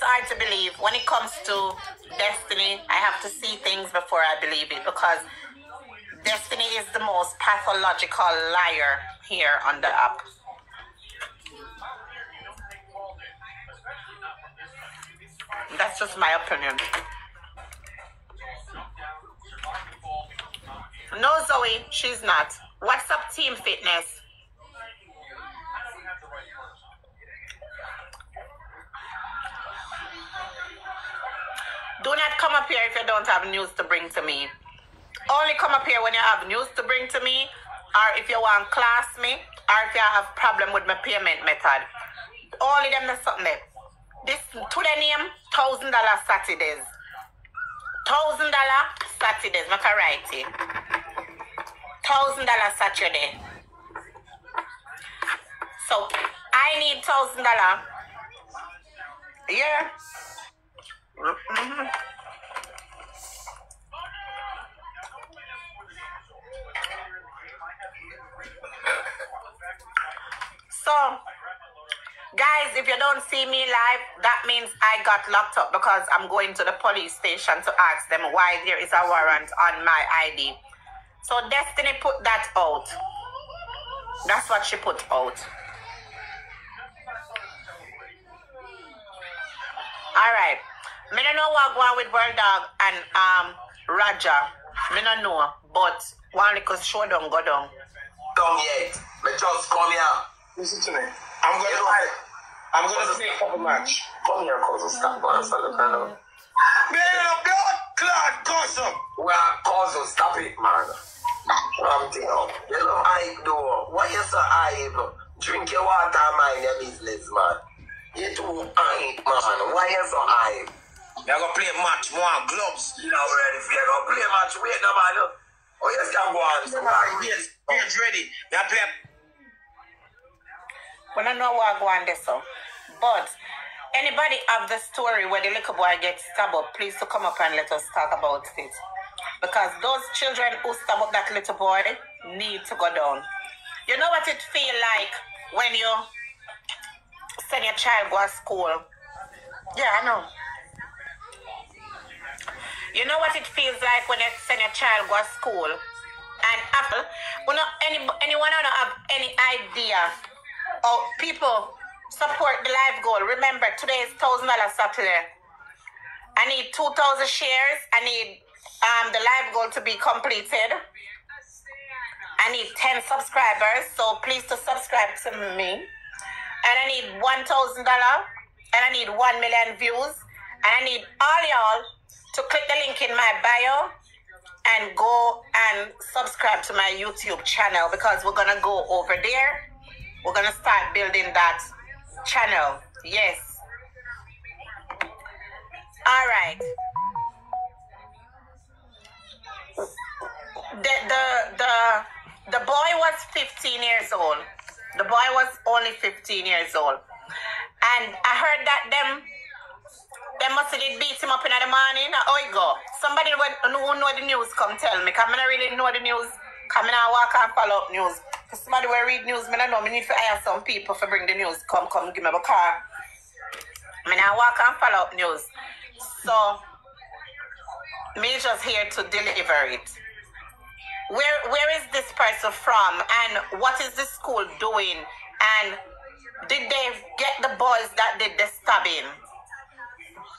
is hard to believe. When it comes to destiny, I have to see things before I believe it because destiny is the most pathological liar here on the app. That's just my opinion. No, Zoe, she's not. What's up, Team Fitness? Do not come up here if you don't have news to bring to me. Only come up here when you have news to bring to me, or if you want class me, or if you have problem with my payment method. Only them that's something there. This today name thousand dollar Saturdays. Thousand dollar Saturdays, make a it. Thousand dollar Saturday. So I need thousand dollar. Yeah. Mm-hmm. So, guys, if you don't see me live, that means I got locked up because I'm going to the police station to ask them why there is a warrant on my ID. So, Destiny put that out. That's what she put out. All right. Me don't know what going with World Dog and um Roger. Me don't know, but one little show don't go down. Come yet. Me just come here. Listen to me. I'm gonna You know, I- I'm gonna play a couple match. Come here, cousin. Stop answer the kind of. Man, a blood clot cousin. Well, cousin, stop it, man. I'm telling you. You know, I do. Why you so hype? Drink your water and mind your business, man. You too hype, man. Why you so hype? They're gonna play a match, more gloves. You know, ready for you go play match. Wait, no, man. Oh, you can go on. So, man, Yes, yes, ready. They play. We don't know what going there so. But anybody have the story where the little boy gets stabbed up, please to come up and let us talk about it. Because those children who stab up that little boy need to go down. You know what it feel like when you send your child go to school? Yeah, I know. You know what it feels like when you send your child go to school and after, well, any, anyone don't have any idea Oh, people, support the live goal. Remember, today is thousand dollar Saturday. I need two thousand shares. I need um the live goal to be completed. I need ten subscribers, so please to subscribe to me. And I need one thousand dollar, and I need one million views, and I need all y'all to click the link in my bio and go and subscribe to my YouTube channel because we're gonna go over there. We're gonna start building that channel. Yes. All right. The the the the boy was 15 years old. The boy was only 15 years old. And I heard that them them must have beat him up in the morning. Oh, go. Somebody who know the news come tell me. Come I really know the news. Come in and walk and follow up news. If somebody will read news, don't know. Me need to hire some people to bring the news. Come, come, give me a car. Me now walk and follow up news. So, me just here to deliver it. Where where is this person from and what is the school doing and did they get the boys that did the stabbing?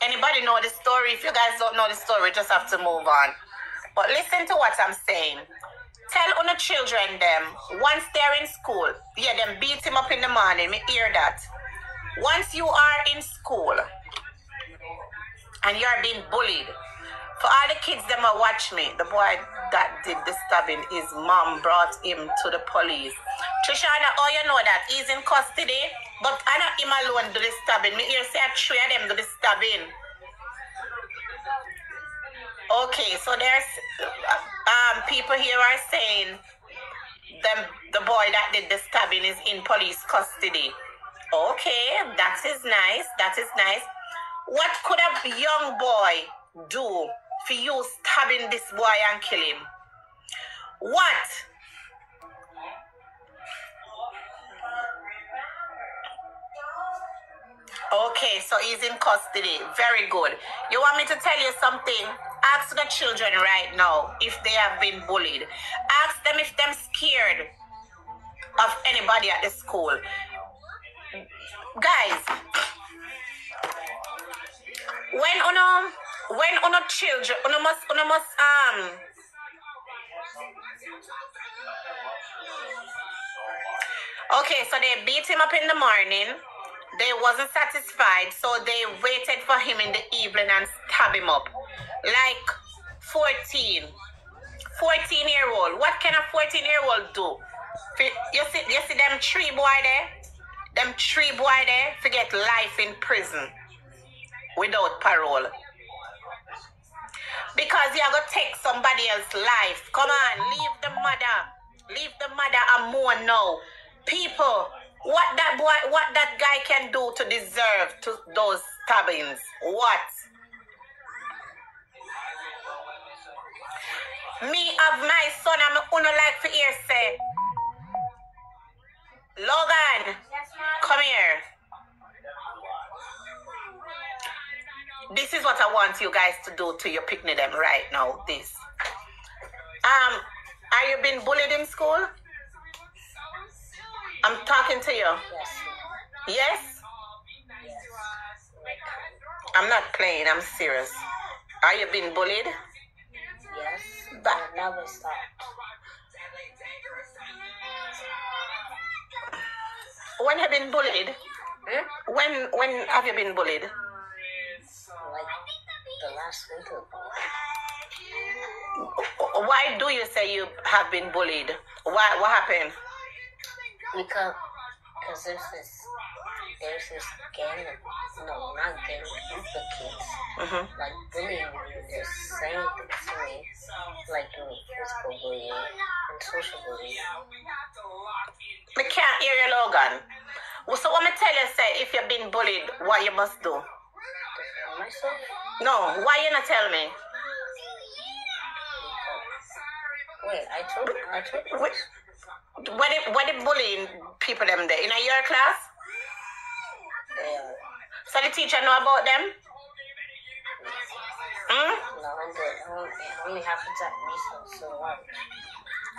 Anybody know the story? If you guys don't know the story, just have to move on. But listen to what I'm saying. Tell on the children them once they're in school, yeah, them beat him up in the morning. Me hear that. Once you are in school and you're being bullied, for all the kids them a watch me, the boy that did the stabbing, his mom brought him to the police. Trishana, oh you know that he's in custody, but I know him alone do the stabbing. Me hear say three of them do the stabbing. Okay, so there's um people here are saying them the boy that did the stabbing is in police custody. Okay, that is nice. That is nice. What could a young boy do for you stabbing this boy and kill him? What? Okay, so he's in custody. Very good. You want me to tell you something? Ask the children right now if they have been bullied. Ask them if them scared of anybody at the school. Guys, when uno when uno children uno must uno must um Okay, so they beat him up in the morning. They wasn't satisfied, so they waited for him in the evening and stab him up. Like 14. 14 year old. What can a 14 year old do? You see, you see them three boy there? Them three boy there forget life in prison without parole. Because you're gonna take somebody else's life. Come on, leave the mother. Leave the mother and more now. People, what that boy what that guy can do to deserve to those stabbings? What? Me of my son, I'm uno like for hear say. Logan, come here. This is what I want you guys to do to your picnic them right now. This. Um, are you being bullied in school? I'm talking to you. Yes. I'm not playing, I'm serious. Are you being bullied? It never stopped. When have you been bullied? Hmm? When when have you been bullied? Like the last week. Why do you say you have been bullied? Why what happened? Because cause there's this there's this gang of no not gang group of kids hmm like bullying me just saying things to me like doing physical bullying and social bullying. I can't hear you, Logan. So what me tell you say if you've been bullied, what you must do? Defend myself No, why you not tell me? wait, I told I told you. What the, what the bullying people them there? In a your class? They So the teacher know about them? Hmm? no and the, only, it only happens at recess so.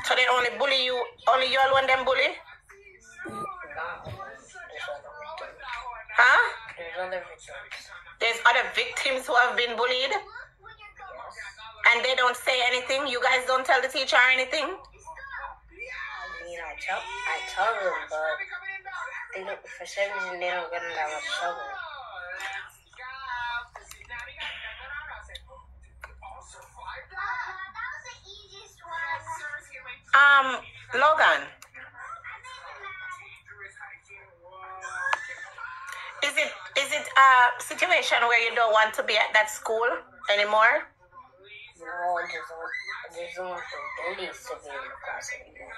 So they only bully you, only you all want them bully? There's other victims. Huh? There's other victims. There's other victims who have been bullied Yes. and they don't say anything. You guys don't tell the teacher anything. I mean, I tell, I tell them, but they don't, for some reason they don't get in that much trouble. Um, Logan, is it is it a situation where you don't want to be at that school anymore? No, I just don't, I just don't want the bullies to be in the class anymore.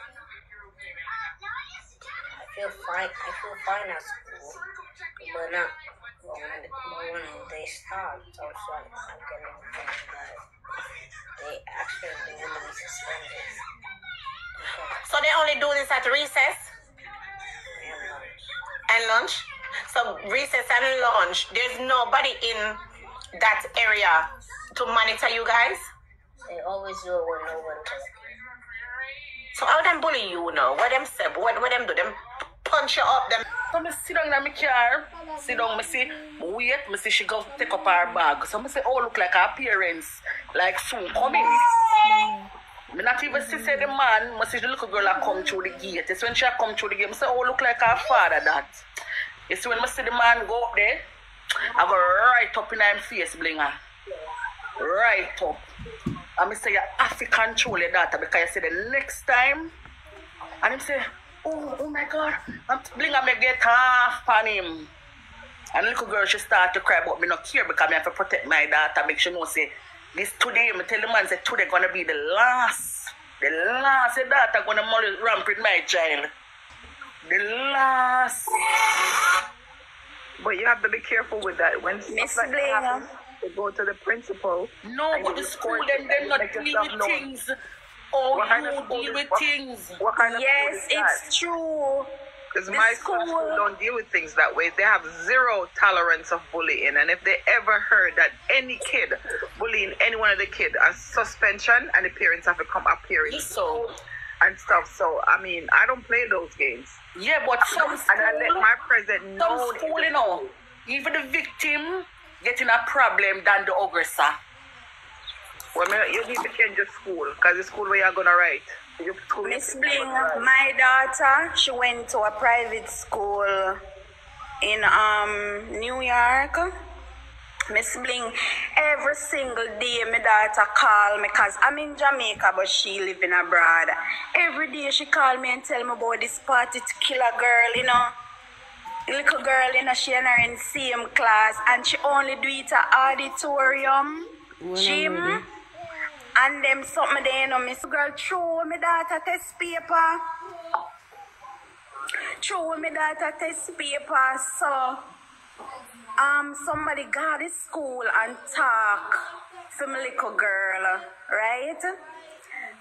I feel fine, I feel fine at school, but not, when, they stop, so it's like, I'm getting that they actually to suspended. Okay, So they only do this at recess and lunch. So recess and lunch, there's nobody in that area to monitor you guys. They always do it when no one looking. So how them bully you now? What them say? What what them do? Them punch you up? Them So me sit down in my car, sit down, me see, me wait, me see she go take up her bag. So me say, oh, look like her parents, like soon coming. Me not even see say the man, me see the little girl a come through the gate. It's when she come through the gate, me say, oh, look like her father that. See when me see the man go up there, I go right up in him face, blinger. Right up. And me say, you have to control your daughter because you see the next time, and him say, oh, oh my God, I'm bling me get half on him. And the little girl, she start to cry, but me not care because me have to protect my daughter, make sure know say, this today, me tell the man say today gonna be the last, the last your daughter gonna molly ramp with my child. The last. But you have to be careful with that. When Miss stuff like that Blaine, happens, you go to the principal. No, and but the school report then they and not make deal with things. Oh, What kind of you school deal is- with what- things. What kind of Yes, school that? it's true. Because my school school- don't deal with things that way. They have zero tolerance of bullying. And if they ever heard that any kid bullying any one of the kid, a suspension and the parents have to come appearing So, and stuff. So, I mean, I don't play those games. yeah, but some And I let school, my president know. some school, you know, even the victim getting a problem than the aggressor. Well, you need to change your school because the school where you're going to write. Your school Miss Bling, my daughter, she went to a private school in um New York. Miss Bling, every single day my daughter call me because I'm in Jamaica but she living abroad. Every day she call me and tell me about this party to kill a girl, you know. Little girl, you know, she and her in the same class and she only do it at auditorium, gym. And them something there, you know, miss girl throw me daughter test paper. Throw me daughter test paper. So um somebody got to school and talk to my little girl, right?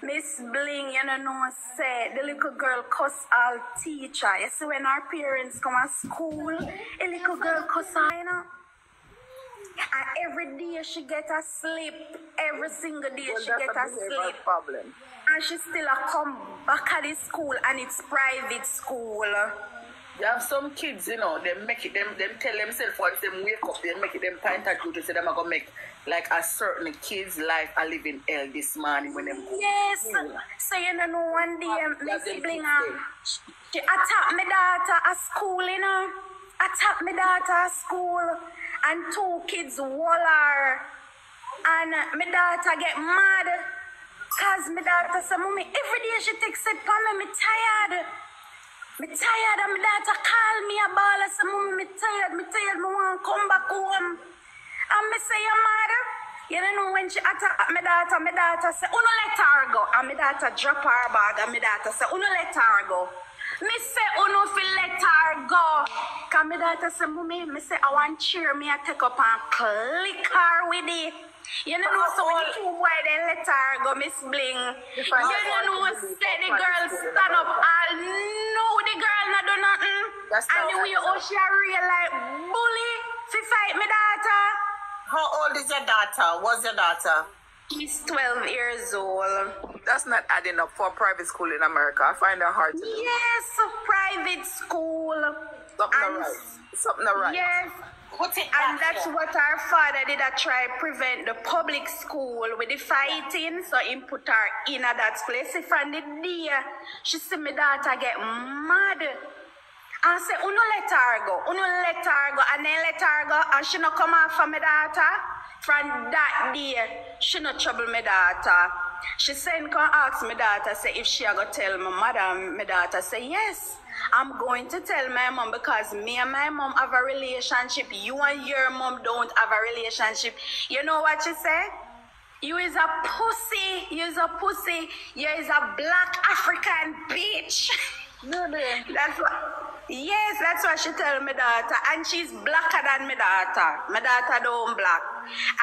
Miss Bling, you know, know, say the little girl cuss all teacher. You see when our parents come to school, a little girl cuss all, you know. And every day she get a sleep. Every single day Well, she that's get a a sleep. problem. And she still a come back at the school and it's private school. You have some kids, you know, they make it them them tell themselves once them wake up, they make it them point at you to say them are gonna make like a certain kid's life a living hell this morning when them go. Yes. So you know, know one day Miss Bling um, she attack my daughter at school, you know. Attack my daughter at school and two kids wall her. And my daughter get mad. Cause my daughter say, Mommy, every day she takes it for me, me tired. Me tired and my daughter call me a ball and say, Mommy, me tired, me tired, me want to come back home. And me say, your mother, you don't know when she attack my daughter, my daughter say, Uno let her go. And my daughter drop her bag and my daughter say, Uno let her go. Me say, Uno fi let her go. Cause my daughter say, Mommy, me say, I want cheer me I take up and click her with it. You know, so when the two boy they let her go, Miss Bling. You don't know, out what to do say the girl stand up and and know the girl not do nothing. That's and the way how oh, she a real like bully fi fight my daughter. How old is your daughter? What's your daughter? She's 12 years old. That's not adding up for a private school in America. I find that hard to do. Yes, private school. Something And- right. Something right. Yes. Put it And that's there. what our father did. I try prevent the public school with the fighting. So he put her in at that place. If from the day she see my daughter get mad. And say, Uno let her go. Uno let her go. And then let her go. And she not come out for my daughter. From that day, she not trouble my daughter. She send come ask my daughter, say if she go tell my mother, my daughter say yes. I'm going to tell my mom because me and my mom have a relationship. You and your mom don't have a relationship. You know what she say? You is a pussy. You is a pussy. You is a black African bitch. No, no. That's what. Yes, that's what she tell my daughter, and she's blacker than my daughter. My daughter don't black,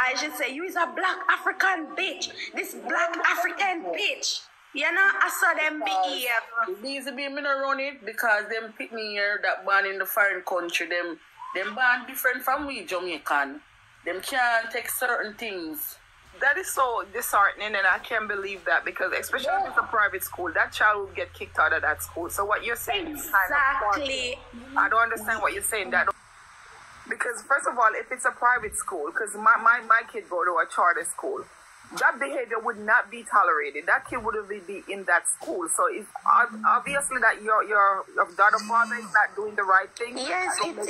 and she say, "You is a black African bitch. This black African bitch." You know, I saw them behave. These be me not run it because them pick me here that born in the foreign country. Them them born different from we Jamaican. Them can't take certain things. That is so disheartening, and I can't believe that because, especially if it's a private school, that child will get kicked out of that school. So what you're saying is kind of Exactly. I don't understand what you're saying. That because first of all, if it's a private school, because my, my my kid go to a charter school, that behavior would not be tolerated. That kid would be in that school. So if obviously that your your your daughter father is not doing the right thing, Yes, it make